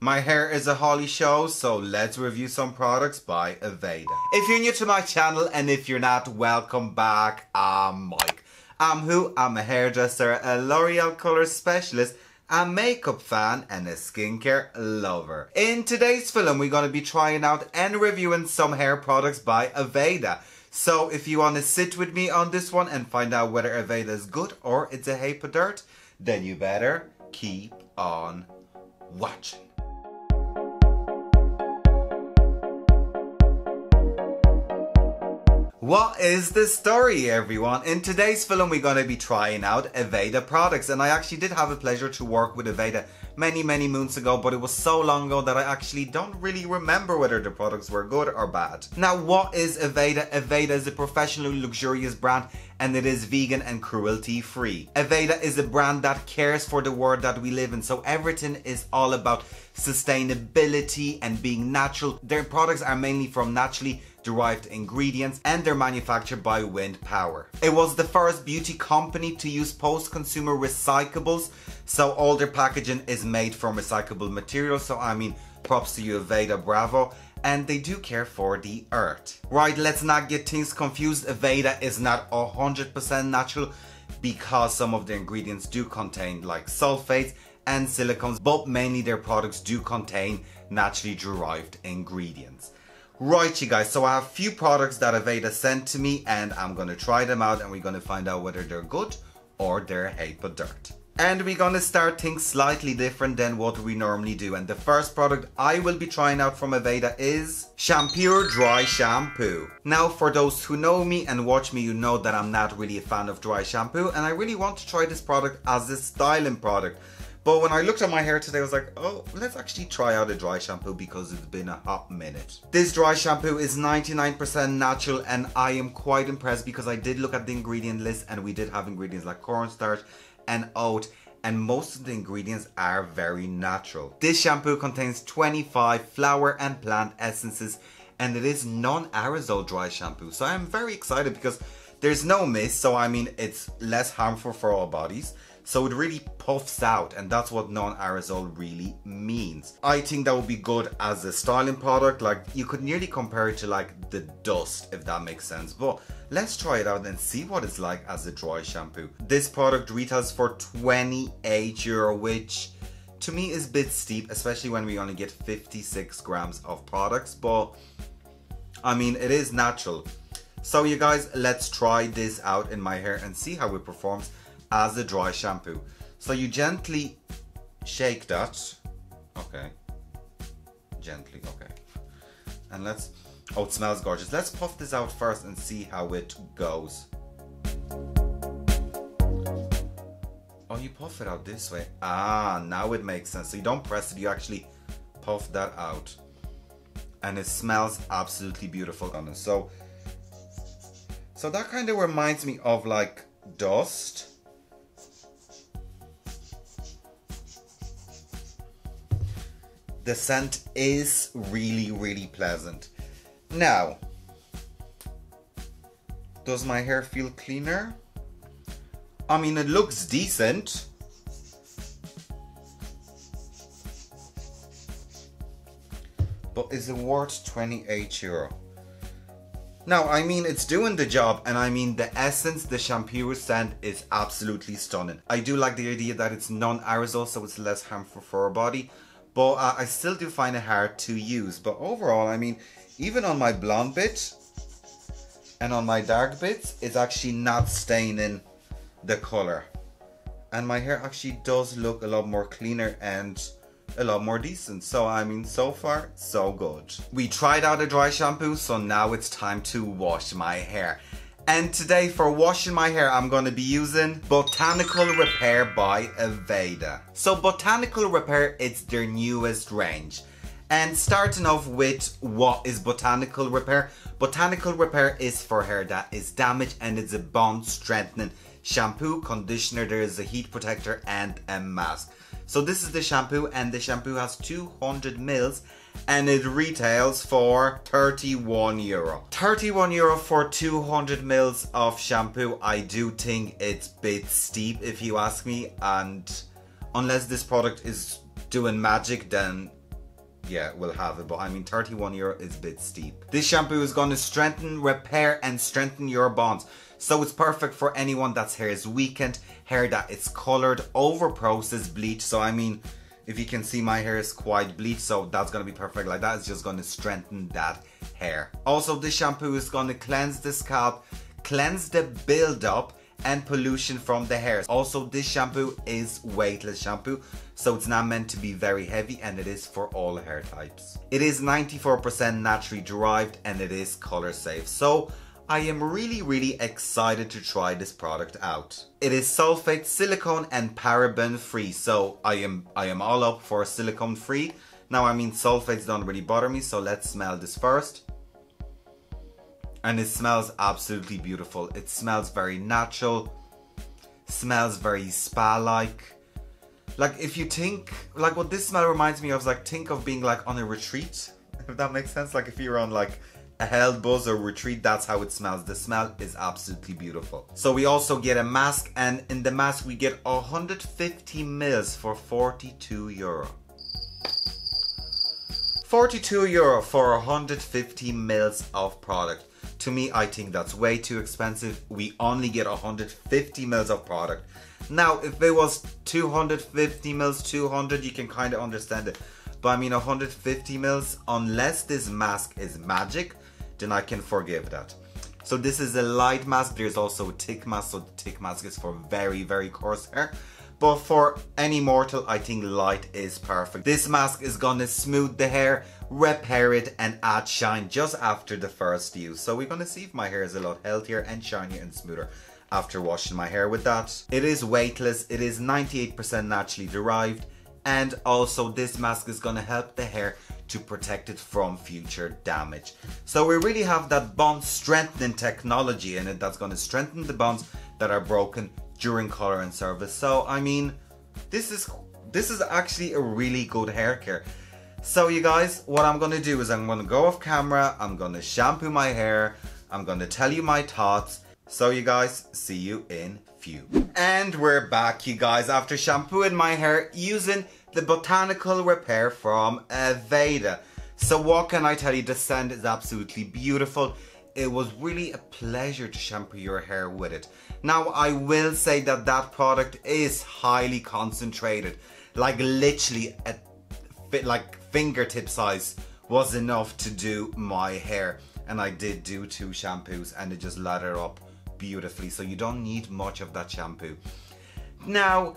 My hair is a Holly show, so let's review some products by Aveda. If you're new to my channel and if you're not, welcome back. I'm Mike. I'm who? I'm a hairdresser, a L'Oreal color specialist, a makeup fan, and a skincare lover. In today's film, we're going to be trying out and reviewing some hair products by Aveda. So if you want to sit with me on this one and find out whether Aveda is good or it's a heap of dirt, then you better keep on watching. What is the story everyone? In today's film we're going to be trying out Aveda products and I actually did have a pleasure to work with Aveda many many moons ago but it was so long ago that I actually don't really remember whether the products were good or bad. Now what is Aveda? Aveda is a professionally luxurious brand and it is vegan and cruelty free. Aveda is a brand that cares for the world that we live in so everything is all about sustainability and being natural. Their products are mainly from naturally derived ingredients and they're manufactured by wind power. It was the first beauty company to use post-consumer recyclables so all their packaging is made from recyclable materials so I mean props to you Aveda bravo and they do care for the earth. Right let's not get things confused Aveda is not 100% natural because some of the ingredients do contain like sulfates and silicones but mainly their products do contain naturally derived ingredients. Right you guys, so I have a few products that Aveda sent to me and I'm going to try them out and we're going to find out whether they're good or they're heap of dirt. And we're going to start things slightly different than what we normally do. And the first product I will be trying out from Aveda is Shampure Dry Shampoo. Now for those who know me and watch me, you know that I'm not really a fan of dry shampoo and I really want to try this product as a styling product. But when I looked at my hair today, I was like, oh, let's actually try out a dry shampoo because it's been a hot minute. This dry shampoo is 99% natural and I am quite impressed because I did look at the ingredient list and we did have ingredients like cornstarch and oat and most of the ingredients are very natural. This shampoo contains 25 flower and plant essences and it is non-aerosol dry shampoo. So I'm very excited because there's no mist, so I mean it's less harmful for our bodies. So it really puffs out and that's what non-aerosol really means. I think that would be good as a styling product. Like you could nearly compare it to like the dust if that makes sense. But let's try it out and see what it's like as a dry shampoo. This product retails for 28 euro which to me is a bit steep especially when we only get 56 grams of products but I mean it is natural. So you guys let's try this out in my hair and see how it performs as a dry shampoo. So you gently shake that. Okay. Gently, okay. And let's, oh, it smells gorgeous. Let's puff this out first and see how it goes. Oh, you puff it out this way. Ah, now it makes sense. So you don't press it, you actually puff that out. And it smells absolutely beautiful on. So, so that kind of reminds me of like dust the scent is really, really pleasant. Now, does my hair feel cleaner? I mean, it looks decent. But is it worth 28 euro? Now, I mean, it's doing the job, and I mean, the essence, the shampoo scent is absolutely stunning. I do like the idea that it's non-aerosol, so it's less harmful for our body but uh, I still do find it hard to use. But overall, I mean, even on my blonde bit and on my dark bits, it's actually not staining the color. And my hair actually does look a lot more cleaner and a lot more decent. So I mean, so far, so good. We tried out a dry shampoo, so now it's time to wash my hair. And today for washing my hair, I'm going to be using Botanical Repair by Aveda. So Botanical Repair, it's their newest range. And starting off with what is Botanical Repair? Botanical Repair is for hair that is damaged and it's a bond strengthening shampoo, conditioner, there is a heat protector and a mask. So this is the shampoo and the shampoo has 200 mils and it retails for 31 euro. 31 euro for 200 mils of shampoo. I do think it's a bit steep if you ask me and unless this product is doing magic then yeah, we'll have it. But I mean, 31 euro is a bit steep. This shampoo is going to strengthen, repair, and strengthen your bonds. So it's perfect for anyone that's hair is weakened, hair that is colored, over processed, bleach. So I mean, if you can see my hair is quite bleached, so that's gonna be perfect like that. It's just gonna strengthen that hair. Also, this shampoo is gonna cleanse the scalp, cleanse the buildup, and pollution from the hair. Also, this shampoo is weightless shampoo, so it's not meant to be very heavy and it is for all hair types. It is 94% naturally derived and it is color safe. So I am really really excited to try this product out. It is sulfate, silicone and paraben free so I am I am all up for silicone free. Now I mean sulfates don't really bother me so let's smell this first. And it smells absolutely beautiful. It smells very natural, smells very spa-like. Like if you think, like what this smell reminds me of is like think of being like on a retreat, if that makes sense. Like if you're on like a held buzz or retreat, that's how it smells. The smell is absolutely beautiful. So we also get a mask and in the mask we get 150 mils for 42 euro. 42 euro for 150 mils of product. To me, I think that's way too expensive. We only get 150 mils of product. Now, if it was 250 mils, 200, you can kind of understand it. But I mean, 150 mils, unless this mask is magic, then I can forgive that. So this is a light mask. There's also a thick mask. So the thick mask is for very, very coarse hair. But for any mortal, I think light is perfect. This mask is gonna smooth the hair, repair it and add shine just after the first use. So we're gonna see if my hair is a lot healthier and shinier and smoother after washing my hair with that. It is weightless, it is 98% naturally derived and also this mask is gonna help the hair to protect it from future damage. So we really have that bond strengthening technology in it that's gonna strengthen the bonds that are broken during color and service. So I mean, this is this is actually a really good hair care. So you guys, what I'm gonna do is I'm gonna go off camera, I'm gonna shampoo my hair, I'm gonna tell you my thoughts. So you guys, see you in few. And we're back you guys after shampooing my hair using the Botanical Repair from uh, Aveda. So what can I tell you, the scent is absolutely beautiful it was really a pleasure to shampoo your hair with it. Now I will say that that product is highly concentrated, like literally a like fingertip size was enough to do my hair and I did do two shampoos and it just lathered up beautifully so you don't need much of that shampoo. Now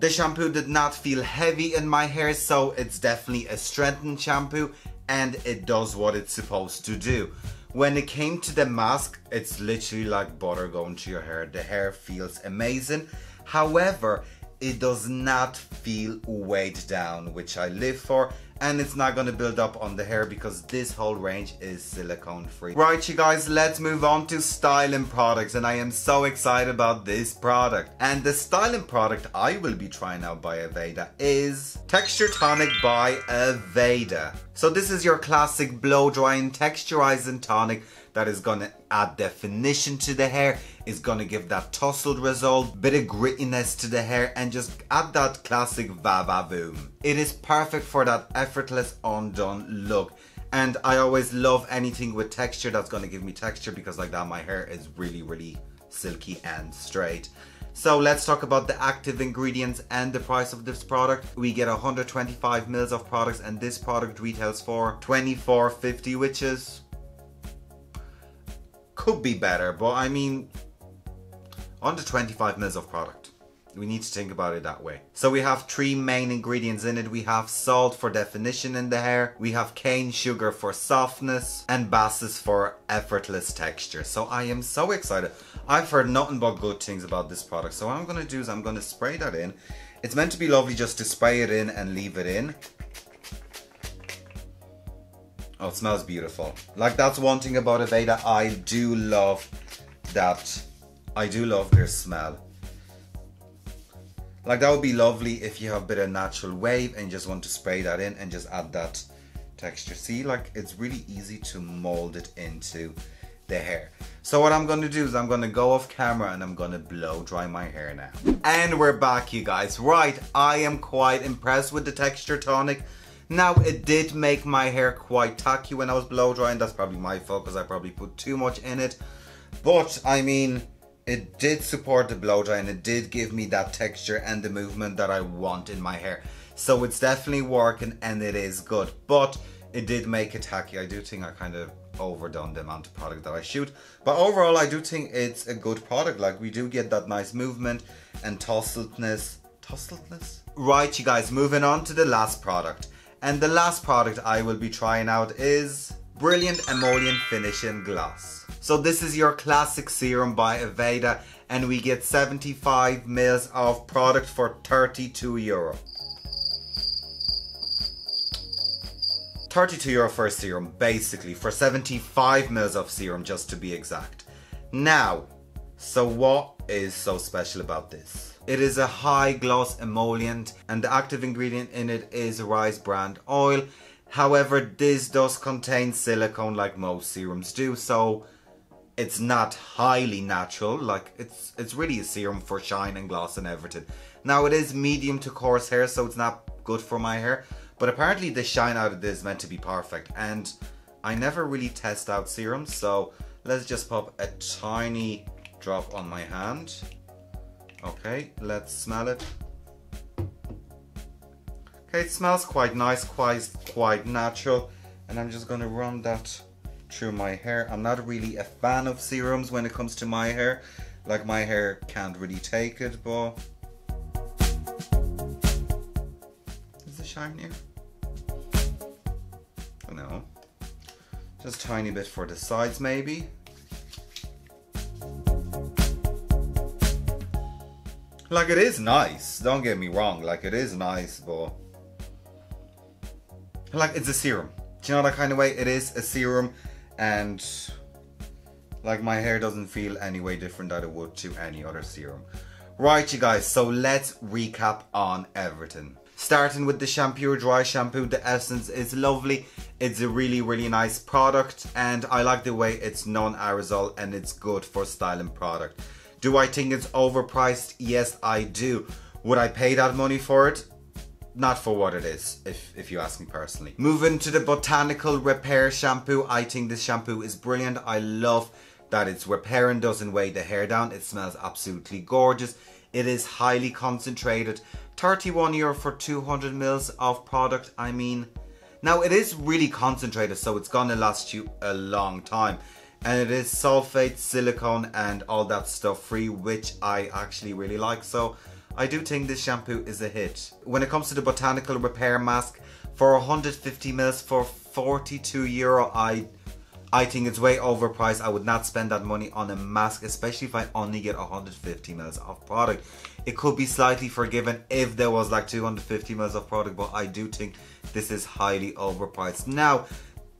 the shampoo did not feel heavy in my hair so it's definitely a strengthened shampoo and it does what it's supposed to do. When it came to the mask, it's literally like butter going to your hair. The hair feels amazing. However, it does not feel weighed down, which I live for and it's not going to build up on the hair because this whole range is silicone free. Right you guys, let's move on to styling products and I am so excited about this product. And the styling product I will be trying out by Aveda is Texture Tonic by Aveda. So this is your classic blow drying texturizing tonic that is gonna add definition to the hair, is gonna give that tousled result, bit of grittiness to the hair and just add that classic va va boom. It is perfect for that effortless undone look. And I always love anything with texture that's gonna give me texture because like that my hair is really, really silky and straight. So let's talk about the active ingredients and the price of this product. We get 125 mils of products and this product retails for 24.50 which is could be better, but I mean, under 25 mils of product. We need to think about it that way. So we have three main ingredients in it. We have salt for definition in the hair. We have cane sugar for softness and bosses for effortless texture. So I am so excited. I've heard nothing but good things about this product. So what I'm going to do is I'm going to spray that in. It's meant to be lovely just to spray it in and leave it in. Oh, it smells beautiful. Like that's one thing about Aveda. I do love that. I do love their smell. Like that would be lovely if you have a bit of natural wave and just want to spray that in and just add that texture. See, like it's really easy to mold it into the hair. So what I'm gonna do is I'm gonna go off camera and I'm gonna blow dry my hair now. And we're back you guys. Right, I am quite impressed with the texture tonic. Now, it did make my hair quite tacky when I was blow drying. That's probably my fault because I probably put too much in it. But, I mean, it did support the blow dry and it did give me that texture and the movement that I want in my hair. So it's definitely working and it is good. But it did make it tacky. I do think I kind of overdone the amount of product that I shoot. But overall, I do think it's a good product. Like, we do get that nice movement and tousledness. Right, you guys, moving on to the last product. And the last product I will be trying out is Brilliant Emollient Finishing Gloss. So this is your classic serum by Aveda and we get 75 mils of product for 32 euro. 32 euro for a serum, basically, for 75 mils of serum, just to be exact. Now, so what is so special about this? It is a high gloss emollient and the active ingredient in it is rice bran oil. However, this does contain silicone like most serums do, so it's not highly natural. Like it's it's really a serum for shine and gloss and everything. Now it is medium to coarse hair, so it's not good for my hair. But apparently the shine out of this is meant to be perfect. And I never really test out serums, so let's just pop a tiny drop on my hand. Okay, let's smell it. Okay, it smells quite nice, quite, quite natural. And I'm just gonna run that through my hair. I'm not really a fan of serums when it comes to my hair. Like my hair can't really take it, but... Is the shine here? No. Just tiny bit for the sides maybe. Like it is nice, don't get me wrong, like it is nice, but like it's a serum. Do you know that kind of way? It is a serum and like my hair doesn't feel any way different that it would to any other serum. Right you guys, so let's recap on everything. Starting with the shampoo, dry shampoo, the essence is lovely. It's a really, really nice product and I like the way it's non-aerosol and it's good for styling product. Do I think it's overpriced? Yes, I do. Would I pay that money for it? Not for what it is, if, if you ask me personally. Moving to the Botanical Repair Shampoo. I think this shampoo is brilliant. I love that it's repairing, doesn't weigh the hair down. It smells absolutely gorgeous. It is highly concentrated. 31 euro for 200 mils of product. I mean, now it is really concentrated, so it's gonna last you a long time and it is sulfate, silicone and all that stuff free which I actually really like so I do think this shampoo is a hit. When it comes to the Botanical Repair Mask for 150 mils for 42 euro I I think it's way overpriced. I would not spend that money on a mask, especially if I only get 150 mils of product. It could be slightly forgiven if there was like 250 mils of product, but I do think this is highly overpriced. Now,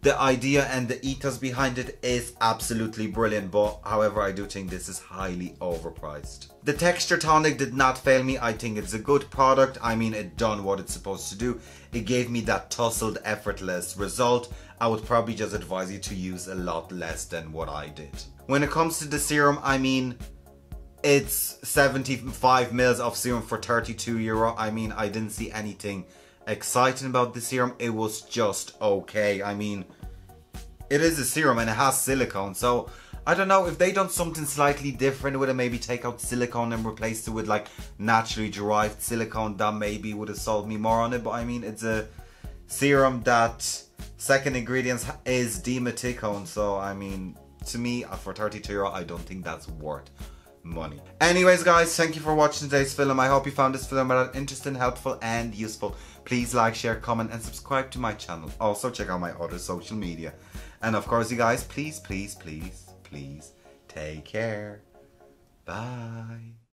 the idea and the ethos behind it is absolutely brilliant but however I do think this is highly overpriced. The texture tonic did not fail me. I think it's a good product. I mean it done what it's supposed to do. It gave me that tousled effortless result. I would probably just advise you to use a lot less than what I did. When it comes to the serum I mean it's 75 mils of serum for 32 euro. I mean I didn't see anything exciting about the serum. It was just okay. I mean, it is a serum and it has silicone. So I don't know if they done something slightly different with it. Maybe take out silicone and replace it with like naturally derived silicone. That maybe would have sold me more on it. But I mean, it's a serum that second ingredients is dimeticone. So I mean, to me, uh, for 32 euro, I don't think that's worth money. Anyways guys, thank you for watching today's film. I hope you found this film interesting, helpful and useful. Please like, share, comment and subscribe to my channel. Also check out my other social media. And of course you guys, please, please, please, please take care. Bye.